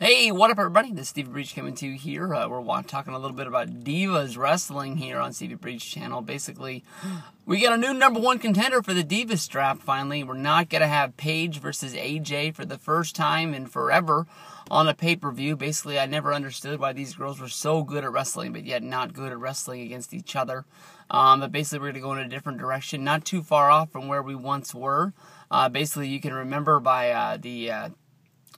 Hey, what up, everybody? This is Stevie Breech coming to you here. Uh, we're talking a little bit about Divas Wrestling here on Stevie Breech channel. Basically, we got a new number one contender for the Divas draft finally. We're not going to have Paige versus AJ for the first time in forever on a pay per view. Basically, I never understood why these girls were so good at wrestling, but yet not good at wrestling against each other. Um, but basically, we're going to go in a different direction, not too far off from where we once were. Uh, basically, you can remember by uh, the uh,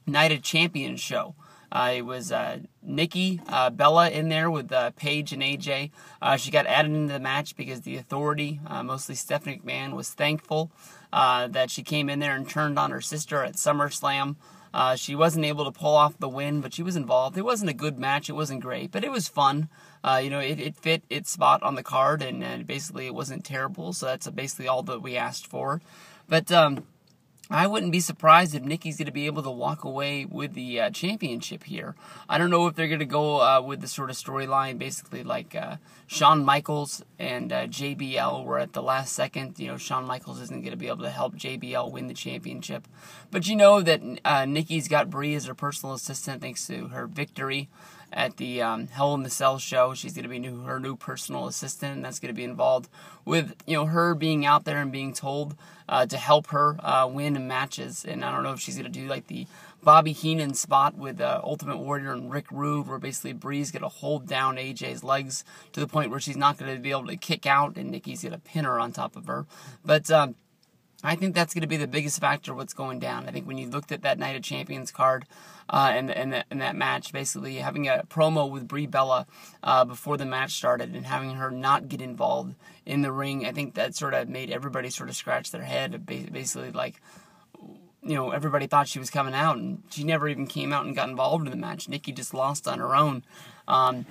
Night of Champions show. Uh, it was uh, Nikki uh, Bella in there with uh, Paige and AJ. Uh, she got added into the match because the Authority, uh, mostly Stephanie McMahon, was thankful uh, that she came in there and turned on her sister at SummerSlam. she wasn't able to pull off the win, but she was involved. It wasn't a good match. It wasn't great, but it was fun. you know, it, it, fit its spot on the card, and, and, basically it wasn't terrible. So that's basically all that we asked for. But um, I wouldn't be surprised if Nikki's going to be able to walk away with the uh, championship here. I don't know if they're going to go uh, with the sort of storyline, basically like uh, Shawn Michaels and uh, JBL were at the last second. You know, Shawn Michaels isn't going to be able to help JBL win the championship. But you know that uh, Nikki's got Brie as her personal assistant thanks to her victory at the um, Hell in the Cell show. She's going to be new, her new personal assistant, and that's going to be involved with you know her being out there and being told uh, to help her uh, win matches. And I don't know if she's going to do like the Bobby Heenan spot with uh, Ultimate Warrior and Rick Rude, where basically Brie's going to hold down AJ's legs to the point where she's not going to be able to kick out, and Nikki's going to pin her on top of her. But um, I think that's going to be the biggest factor what's going down. I think when you looked at that Night of Champions card uh, and, and, and that match, basically having a promo with Brie Bella uh, before the match started and having her not get involved in the ring, I think that sort of made everybody sort of scratch their head. Basically, like, you know, everybody thought she was coming out and she never even came out and got involved in the match. Nikki just lost on her own. Um,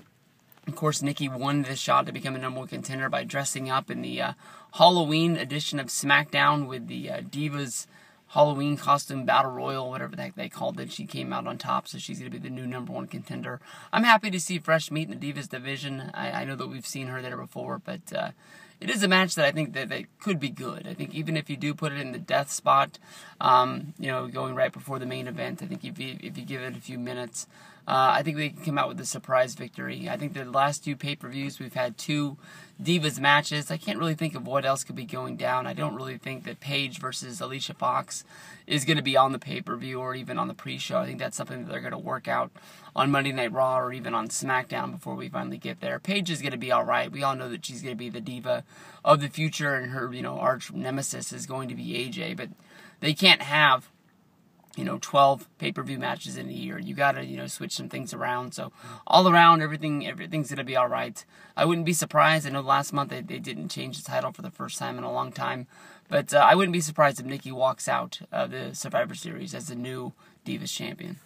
of course, Nikki won this shot to become a number one contender by dressing up in the uh, Halloween edition of SmackDown with the uh, Divas Halloween costume battle royal, whatever the heck they called it. She came out on top, so she's going to be the new number one contender. I'm happy to see fresh meat in the Divas division. I, I know that we've seen her there before, but uh, it is a match that I think that, that could be good. I think even if you do put it in the death spot, um, you know, going right before the main event, I think if you, if you give it a few minutes, uh, I think they can come out with a surprise victory. I think the last two pay per views we've had two Divas matches. I can't really think of what else could be going down. I don't really think that Paige versus Alicia Fox is going to be on the pay per view or even on the pre show. I think that's something that they're going to work out on Monday Night Raw or even on SmackDown before we finally get there. Paige is going to be all right. We all know that she's going to be the diva of the future, and her you know arch nemesis is going to be AJ. But they can't have you know 12 pay-per-view matches in a year. You gotta you know switch some things around. So all around everything everything's gonna be all right i wouldn't be surprised. I know last month they, they didn't change the title for the first time in a long time but uh, i wouldn't be surprised if nikki walks out of the survivor series as the new divas champion